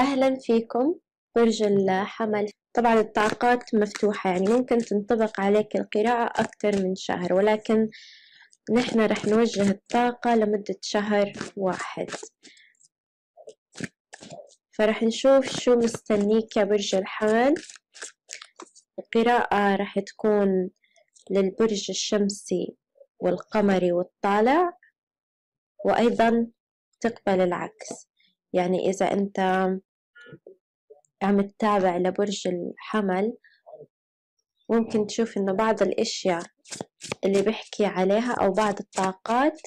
أهلا فيكم. برج الحمل. طبعا الطاقات مفتوحة يعني ممكن تنطبق عليك القراءة أكثر من شهر ولكن نحن رح نوجه الطاقة لمدة شهر واحد. فرح نشوف شو مستنيك يا برج الحمل. القراءة رح تكون للبرج الشمسي والقمري والطالع وأيضا تقبل العكس. يعني إذا أنت عم تتابع لبرج الحمل ممكن تشوف إنه بعض الأشياء اللي بحكي عليها أو بعض الطاقات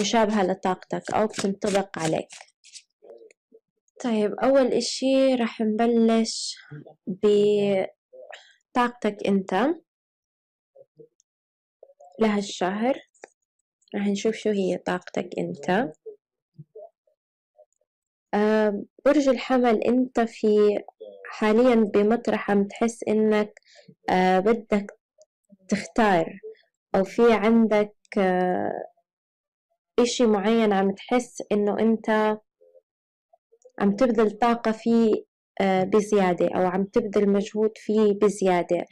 مشابهة لطاقتك أو بتنطبق عليك. طيب أول إشي راح نبلش بطاقتك أنت لهالشهر. راح نشوف شو هي طاقتك أنت. برج الحمل أنت في حاليا بمطرح عم تحس آه بدك تختار أو في عندك إشي معين عم تحس إنه أنت عم تبذل طاقة فيه بزيادة أو عم تبذل مجهود فيه بزيادة.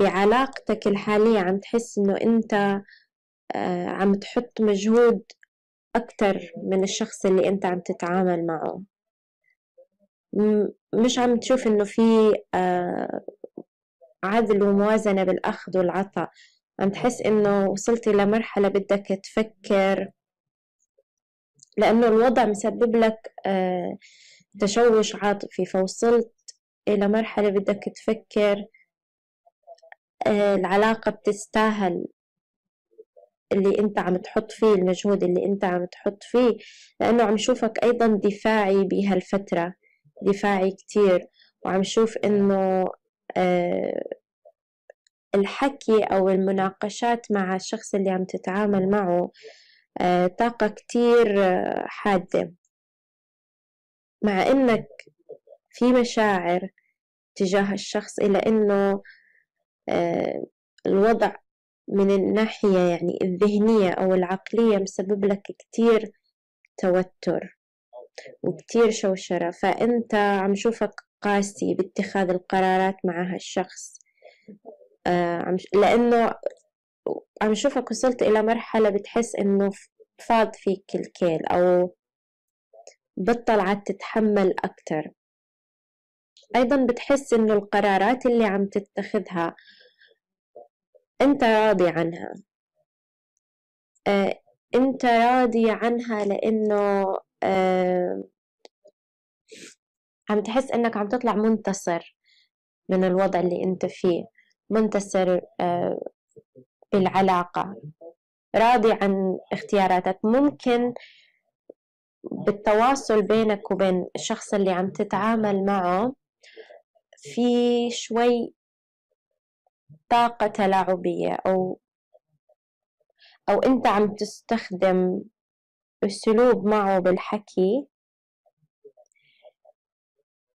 بعلاقتك الحالية عم تحس إنه أنت آه عم تحط مجهود أكتر من الشخص اللي أنت عم تتعامل معه. مش عم تشوف إنه في آه عدل وموازنة بالأخذ والعطاء. عم تحس إنه وصلت إلى مرحلة بدك تفكر لأنه الوضع مسبب لك آه تشوش عاطفي. فوصلت إلى مرحلة بدك تفكر آه العلاقة بتستاهل. اللي أنت عم تحط فيه المجهود اللي أنت عم تحط فيه. لأنه عم شوفك أيضا دفاعي بهالفترة دفاعي كتير. وعم شوف إنه آه الحكي أو المناقشات مع الشخص اللي عم تتعامل معه آه طاقة كتير آه حادة. مع إنك في مشاعر تجاه الشخص إلى إنه آه الوضع من الناحية يعني الذهنية أو العقلية مسبب لك كتير توتر وكتير شوشرة فأنت عم شوفك قاسي باتخاذ القرارات مع هالشخص. آه لأنه عم شوفك وصلت إلى مرحلة بتحس إنه فاض فيك الكيل أو بطل عاد تتحمل أكتر. أيضا بتحس إنه القرارات اللي عم تتخذها أنت راضي عنها. آه، أنت راضي عنها لأنه آه، عم تحس إنك عم تطلع منتصر من الوضع اللي أنت فيه. منتصر آه، بالعلاقة. راضي عن اختياراتك. ممكن بالتواصل بينك وبين الشخص اللي عم تتعامل معه في شوي طاقة تلاعبية أو أو أنت عم تستخدم أسلوب معه بالحكي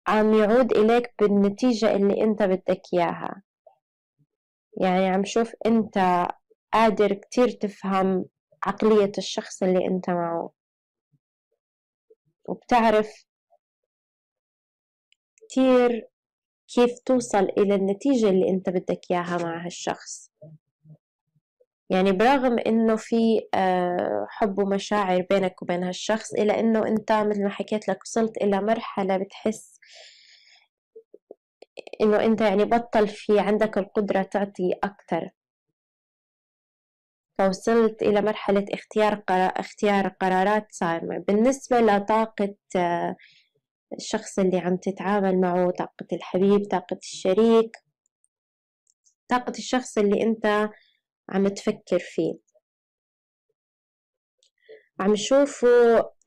عم يعود إليك بالنتيجة اللي أنت بدك إياها. يعني عم شوف أنت قادر كتير تفهم عقلية الشخص اللي أنت معه. وبتعرف كتير كيف توصل إلى النتيجة اللي أنت بدك إياها مع هالشخص؟ يعني برغم إنه في آه، حب ومشاعر بينك وبين هالشخص إلى إنه أنت مثل ما حكيت لك وصلت إلى مرحلة بتحس إنه أنت يعني بطل في عندك القدرة تعطي أكتر. فوصلت إلى مرحلة اختيار قرار اختيار قرارات صارمة. بالنسبة لطاقة آه، الشخص اللي عم تتعامل معه طاقة الحبيب طاقة الشريك طاقة الشخص اللي أنت عم تفكر فيه. عم شوفه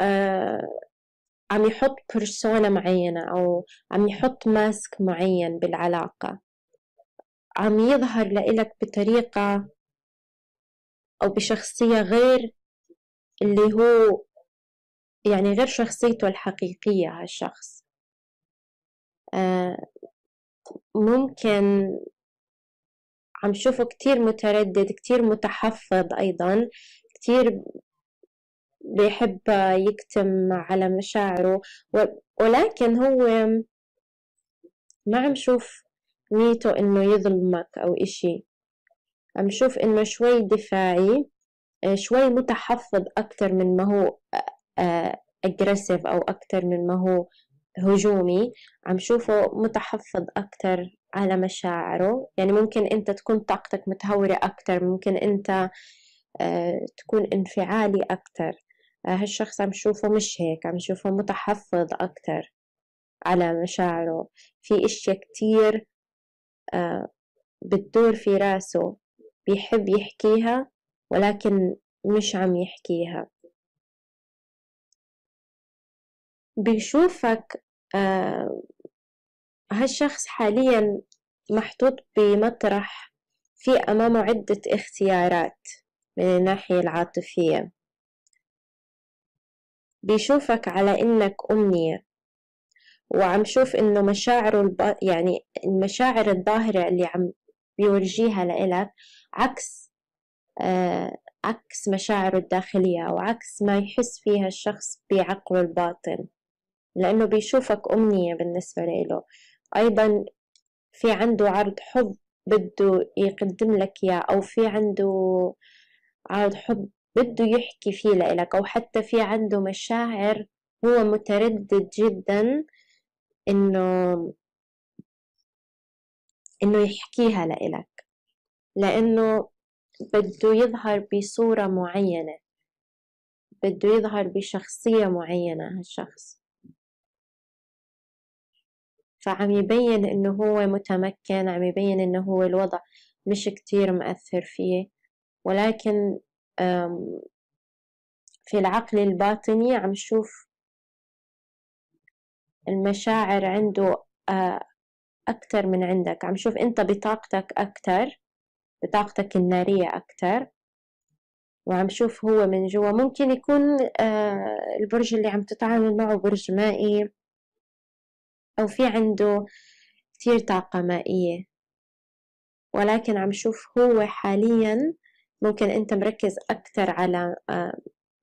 آه عم يحط بيرسونا معينة أو عم يحط ماسك معين بالعلاقة. عم يظهر لإلك بطريقة أو بشخصية غير اللي هو يعني غير شخصيته الحقيقية هالشخص آه ممكن عم شوفه كتير متردد كتير متحفظ أيضا كتير بيحب يكتم على مشاعره ولكن هو ما عم شوف نيته إنه يظلمك أو إشي. عم شوف إنه شوي دفاعي شوي متحفظ أكتر من ما هو أجريسيف أو أكتر من ما هو هجومي. عم شوفه متحفظ أكتر على مشاعره. يعني ممكن أنت تكون طاقتك متهورة أكتر ممكن أنت تكون انفعالي أكتر. هالشخص عم شوفه مش هيك عم شوفه متحفظ أكتر على مشاعره. في إشياء كتير بتدور في راسه بيحب يحكيها ولكن مش عم يحكيها. بيشوفك آه هالشخص حاليا محطوط بمطرح في أمامه عدة اختيارات من الناحية العاطفية. بيشوفك على إنك أمنية وعم شوف إنه مشاعره الب... يعني المشاعر الظاهرة اللي عم بيورجيها لإلك عكس آه عكس مشاعره الداخلية أو عكس ما يحس فيها الشخص بعقله الباطن. لأنه بيشوفك أمنية بالنسبة له. أيضا في عنده عرض حب بده يقدم لك إياه أو في عنده عرض حب بده يحكي فيه لإلك أو حتى في عنده مشاعر هو متردد جدا إنه إنه يحكيها لإلك. لأنه بده يظهر بصورة معينة بده يظهر بشخصية معينة هالشخص. فعم يبين إنه هو متمكن عم يبين إنه هو الوضع مش كتير مأثر فيه. ولكن في العقل الباطني عم شوف المشاعر عنده أكتر من عندك. عم شوف أنت بطاقتك أكتر بطاقتك النارية أكتر وعم شوف هو من جوا. ممكن يكون البرج اللي عم تتعامل معه برج مائي. أو في عنده كتير طاقة مائية. ولكن عم شوف هو حاليا ممكن أنت مركز أكتر على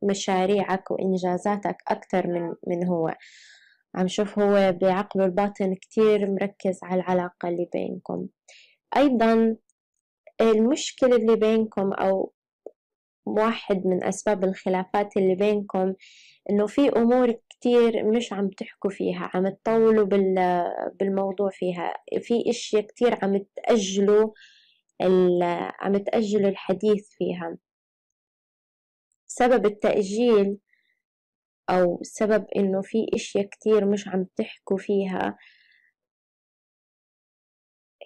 مشاريعك وإنجازاتك أكتر من من هو. عم شوف هو بعقله الباطن كتير مركز على العلاقة اللي بينكم. أيضا المشكلة اللي بينكم أو واحد من أسباب الخلافات اللي بينكم إنه في أمور كتير مش عم تحكوا فيها عم تطولوا بالموضوع فيها. في إشياء كتير عم تأجلوا عم تأجلوا الحديث فيها. سبب التأجيل أو سبب إنه في إشياء كتير مش عم تحكوا فيها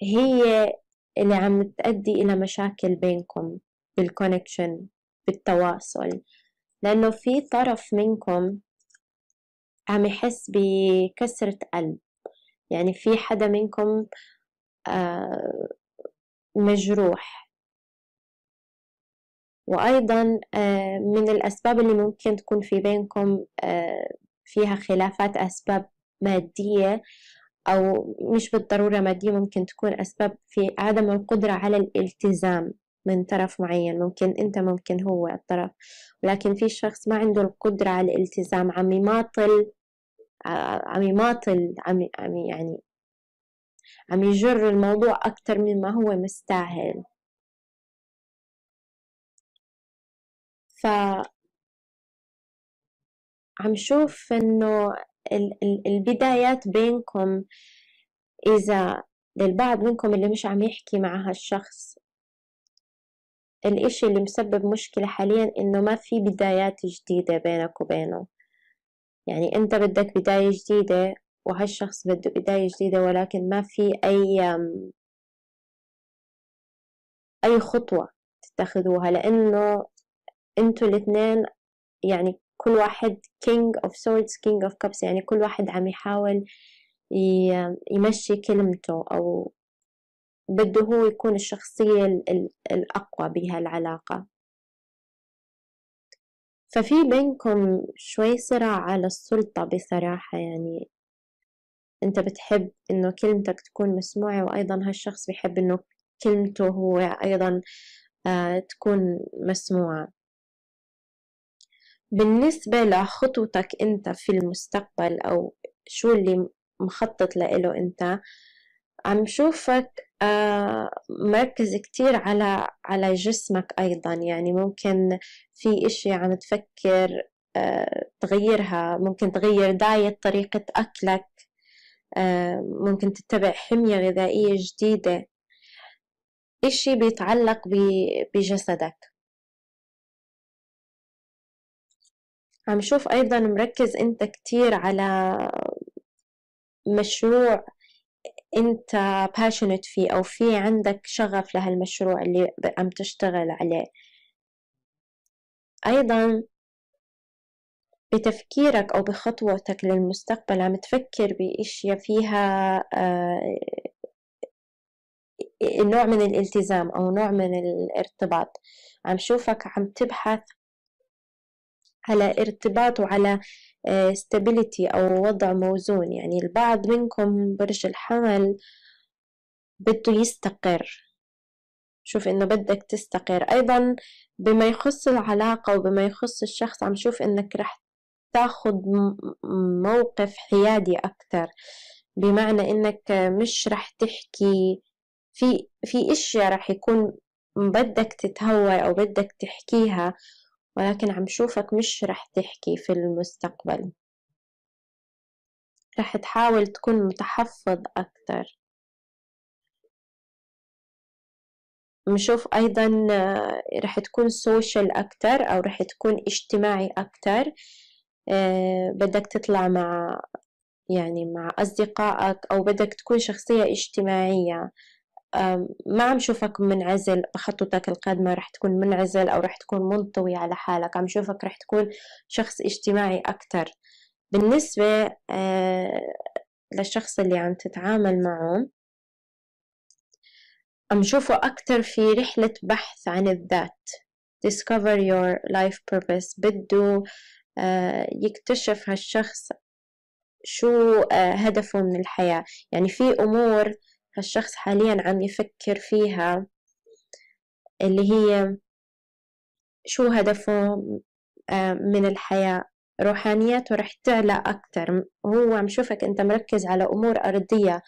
هي اللي عم تؤدي إلى مشاكل بينكم بالكونكشن بالتواصل. لأنه في طرف منكم عم يحس بكسرة قلب. يعني في حدا منكم آه، مجروح. وأيضا آه، من الأسباب اللي ممكن تكون في بينكم آه، فيها خلافات أسباب مادية أو مش بالضرورة مادية ممكن تكون أسباب في عدم القدرة على الالتزام. من طرف معين ممكن أنت ممكن هو الطرف. ولكن في شخص ما عنده القدرة على الالتزام عم يماطل عم يماطل عم يعني عم يجر الموضوع أكتر مما هو مستاهل. ف عم شوف إنه البدايات بينكم إذا للبعض منكم اللي مش عم يحكي مع هالشخص الإشي اللي مسبب مشكلة حاليا إنه ما في بدايات جديدة بينك وبينه. يعني أنت بدك بداية جديدة وهالشخص بده بداية جديدة ولكن ما في أي أي خطوة تتخذوها لأنه أنتوا الاثنين يعني كل واحد king of swords king of cups يعني كل واحد عم يحاول يمشي كلمته أو بده هو يكون الشخصية الأقوى بهالعلاقة ففي بينكم شوي صراع على السلطة بصراحة يعني أنت بتحب إنه كلمتك تكون مسموعة وأيضا هالشخص بيحب إنه كلمته هو أيضا آه تكون مسموعة. بالنسبة لخطوتك أنت في المستقبل أو شو اللي مخطط لإله أنت عم شوفك مركز كتير على على جسمك أيضا. يعني ممكن في إشي عم تفكر آه، تغيرها. ممكن تغير دايت طريقة أكلك. آه، ممكن تتبع حمية غذائية جديدة. إشي بيتعلق بجسدك. عم شوف أيضا مركز أنت كتير على مشروع أنت passionate فيه أو في عندك شغف لهالمشروع اللي عم تشتغل عليه. أيضا بتفكيرك أو بخطوتك للمستقبل عم تفكر بأشياء فيها آه، نوع من الالتزام أو نوع من الارتباط. عم شوفك عم تبحث على ارتباط وعلى stability أو وضع موزون. يعني البعض منكم برج الحمل بده يستقر. شوف إنه بدك تستقر. أيضا بما يخص العلاقة وبما يخص الشخص عم شوف إنك رح تاخد موقف حيادي أكتر. بمعنى إنك مش رح تحكي في في إشياء رح يكون بدك تتهور أو بدك تحكيها ولكن عم شوفك مش رح تحكي في المستقبل. رح تحاول تكون متحفظ أكتر. بنشوف أيضا رح تكون سوشيال أكتر أو رح تكون اجتماعي أكتر. آه، بدك تطلع مع يعني مع أصدقائك أو بدك تكون شخصية اجتماعية. ما عم شوفك منعزل بخطوتك القادمة رح تكون منعزل أو رح تكون منطوي على حالك. عم شوفك رح تكون شخص اجتماعي أكتر. بالنسبة آه، للشخص اللي عم تتعامل معه عم شوفه أكتر في رحلة بحث عن الذات. Discover your life purpose. بده آه، يكتشف هالشخص شو آه، هدفه من الحياة. يعني في أمور هالشخص حاليا عم يفكر فيها اللي هي شو هدفه آه، من الحياة؟ روحانياته رح تعلى أكتر. هو عم شوفك أنت مركز على أمور أرضية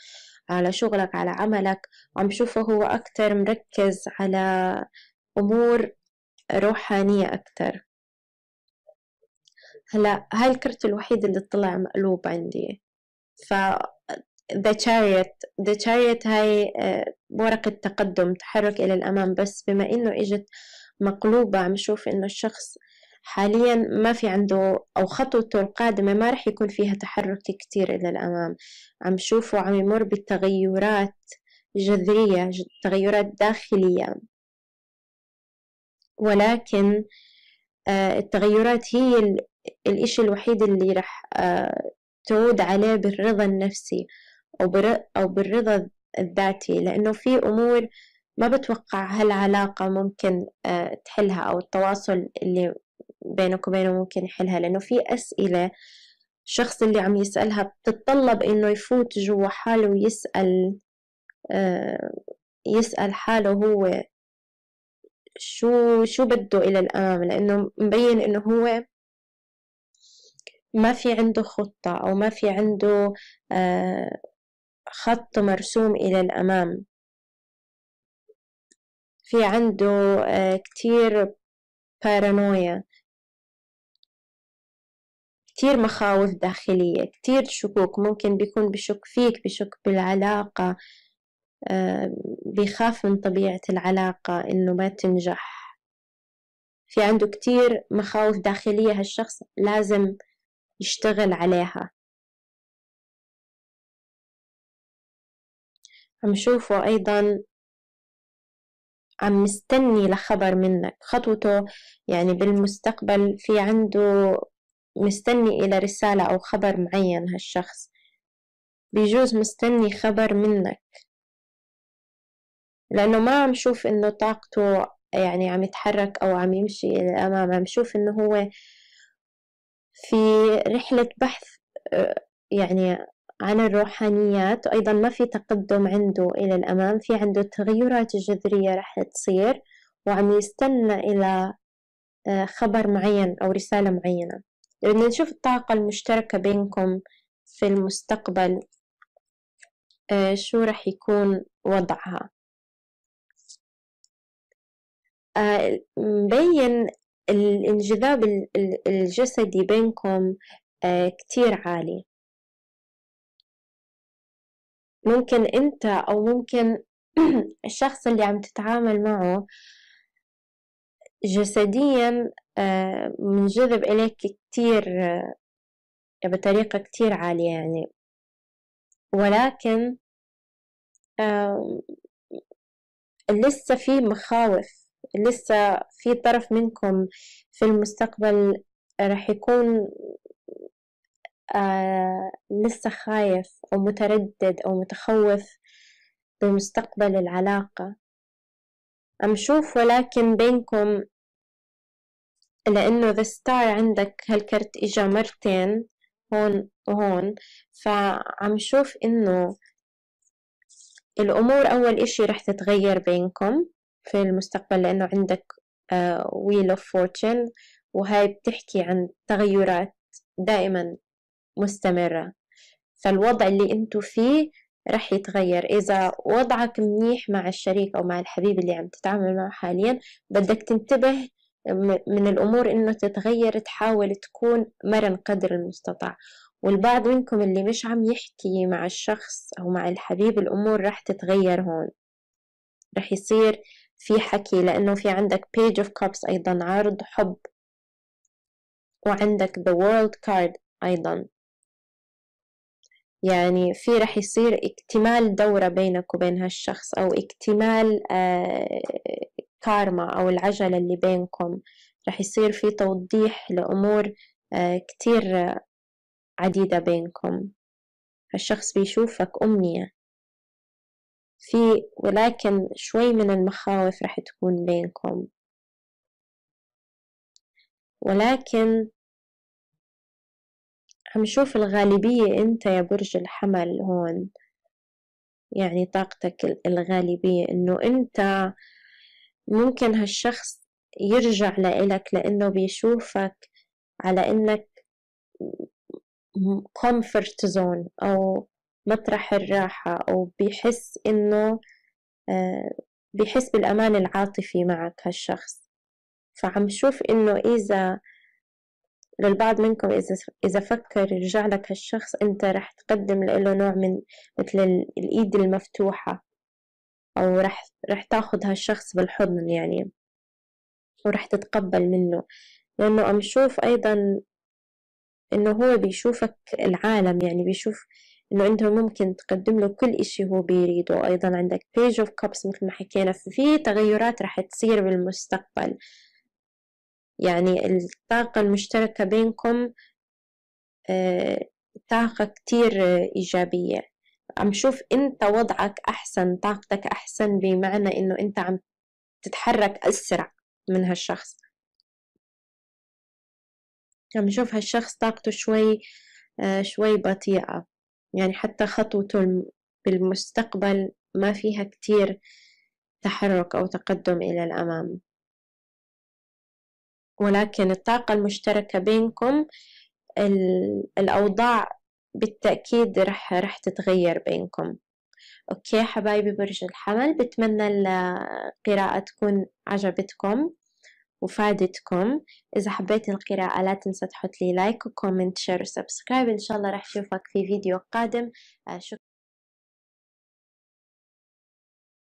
على شغلك على عملك. وعم شوفه هو أكتر مركز على أمور روحانية أكتر. هلا هاي الكرت الوحيد اللي طلع مقلوب عندي. ف The Chariot. The Chariot هاي آه، ورقة تقدم تحرك إلى الأمام. بس بما إنه إجت مقلوبة عم شوف إنه الشخص حاليا ما في عنده أو خطوته القادمة ما رح يكون فيها تحرك كتير إلى الأمام. عم شوفه عم يمر بتغيرات جذرية تغيرات داخلية. ولكن آه، التغيرات هي الإشي الوحيد اللي رح آه، تعود عليه بالرضا النفسي. أو, أو بالرضا الذاتي لأنه في أمور ما بتوقع هالعلاقة ممكن آه، تحلها أو التواصل اللي بينك وبينه ممكن يحلها لأنه في أسئلة الشخص اللي عم يسألها بتتطلب إنه يفوت جوا حاله ويسأل آه، يسأل حاله هو شو شو بده إلى الأمام لأنه مبين إنه هو ما في عنده خطة أو ما في عنده آه، خط مرسوم إلى الأمام. في عنده آه، كتير بارانويا كتير مخاوف داخلية كتير شكوك ممكن بيكون بشك فيك بشك بالعلاقة آه، بيخاف من طبيعة العلاقة إنه ما تنجح. في عنده كتير مخاوف داخلية هالشخص لازم يشتغل عليها. عم شوفه أيضا عم مستني لخبر منك. خطوته يعني بالمستقبل في عنده مستني إلى رسالة أو خبر معين هالشخص. بيجوز مستني خبر منك. لأنه ما عم شوف إنه طاقته يعني عم يتحرك أو عم يمشي إلى الأمام عم شوف إنه هو في رحلة بحث آه، يعني عن الروحانيات وأيضا ما في تقدم عنده إلى الأمام في عنده تغيرات جذرية رح تصير وعم يستنى إلى آه، خبر معين أو رسالة معينة. بدنا نشوف الطاقة المشتركة بينكم في المستقبل آه، شو رح يكون وضعها. آه، مبين الانجذاب الجسدي بينكم كتير عالي. ممكن أنت أو ممكن الشخص اللي عم تتعامل معه جسديا آه، منجذب إليك كتير آه، بطريقة كتير عالية يعني. ولكن لسه في مخاوف لسه في طرف منكم في المستقبل راح يكون آه لسه خايف أو متردد أو متخوف بمستقبل العلاقة. عم شوف ولكن بينكم لأنه the star عندك هالكرت إجا مرتين هون وهون فعم شوف إنه الأمور أول إشي رح تتغير بينكم في المستقبل لأنه عندك wheel of fortune وهاي بتحكي عن تغيرات دائما. مستمرة. فالوضع اللي انتو فيه رح يتغير. إذا وضعك منيح مع الشريك أو مع الحبيب اللي عم تتعامل معه حاليا بدك تنتبه من الأمور إنه تتغير تحاول تكون مرن قدر المستطاع. والبعض منكم اللي مش عم يحكي مع الشخص أو مع الحبيب الأمور رح تتغير هون. رح يصير في حكي لأنه في عندك page of cups أيضا عرض حب. وعندك the world card أيضا. يعني في رح يصير اكتمال دورة بينك وبين هالشخص أو اكتمال آه كارما أو العجلة اللي بينكم. رح يصير في توضيح لأمور آه كتير عديدة بينكم. هالشخص بيشوفك أمنية. في ولكن شوي من المخاوف رح تكون بينكم. ولكن عم نشوف الغالبية أنت يا برج الحمل هون يعني طاقتك الغالبية إنه أنت ممكن هالشخص يرجع لإلك لأنه بيشوفك على إنك comfort zone أو مطرح الراحة أو بيحس إنه آه، بيحس بالأمان العاطفي معك هالشخص. فعم شوف إنه إذا للبعض منكم إذا إذا فكر يرجع لك هالشخص أنت رح تقدم له نوع من مثل الإيد المفتوحة أو رح رح تاخذ هالشخص بالحضن يعني ورح تتقبل منه. لأنه عم شوف أيضا إنه هو بيشوفك العالم يعني بيشوف إنه أنت ممكن تقدم له كل إشي هو بيريده. أيضا عندك page of cups مثل ما حكينا في تغيرات رح تصير بالمستقبل. يعني الطاقة المشتركة بينكم آه، طاقة كتير إيجابية. عم شوف أنت وضعك أحسن طاقتك أحسن بمعنى إنه أنت عم تتحرك أسرع من هالشخص. عم شوف هالشخص طاقته شوي آه، شوي بطيئة. يعني حتى خطوته بالمستقبل ما فيها كتير تحرك أو تقدم إلى الأمام. ولكن الطاقة المشتركة بينكم الأوضاع بالتأكيد رح رح تتغير بينكم. أوكي حبايبي برج الحمل. بتمنى القراءة تكون عجبتكم وأفادتكم. إذا حبيت القراءة لا تنسى تحط لي like و comment share و subscribe إن شاء الله رح أشوفك في فيديو قادم. شكرا